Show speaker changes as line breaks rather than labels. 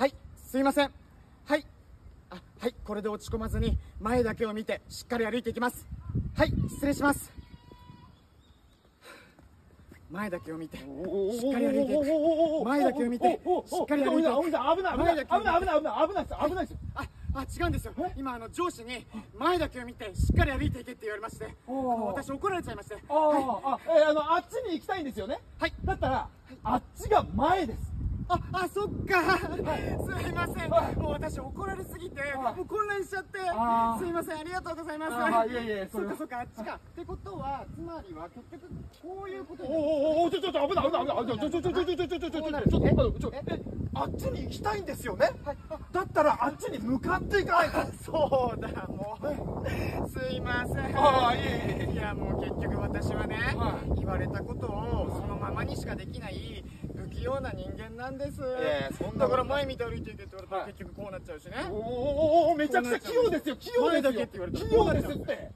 はいすいませんはいあはいこれで落ち込まずに前だけを見てしっかり歩いていきますはい失礼します前だけを見てしっかり歩いていく前だけを見てしっかり歩いていく
危ない危ない危ない危ない危ない危ない危ないです危ないです
ああ違うんですよ今あの上司に前だけを見てしっかり歩いていけって言われましてあの私怒られちゃいまして
ああ、あ、えーあの、あっちに行きたいんですよね。
はい
だったら、あっちが前です。
あ、あ、そっか。すいません。
はい
もう私怒られすぎて、
はい
もう混乱しちゃってすいません。ありがとうございます。
いえいえそ
っかそっか、あっちか。ってことは、つまりは結局、こういうこと
お
に
おおおちょちょちょ危ない危ない危ないちょちょちょちょちょちょちょちょちょちょちょえあっちに行きたいんですよね。だったらあっちに向かっていかないと。
そうだ、もう。すいません。
あーいえいえい
や、もう結局私はね、
はい
言われたことをそのままにしかできない、不器用な人間なんです。
ええそんな
だ。から前見て歩いていけって言われたら
はい。
結局こうなっちゃうしね。
おおおおめちゃくちゃ器用ですよ。器用ですよ。
前だけって言われたら
器用ですって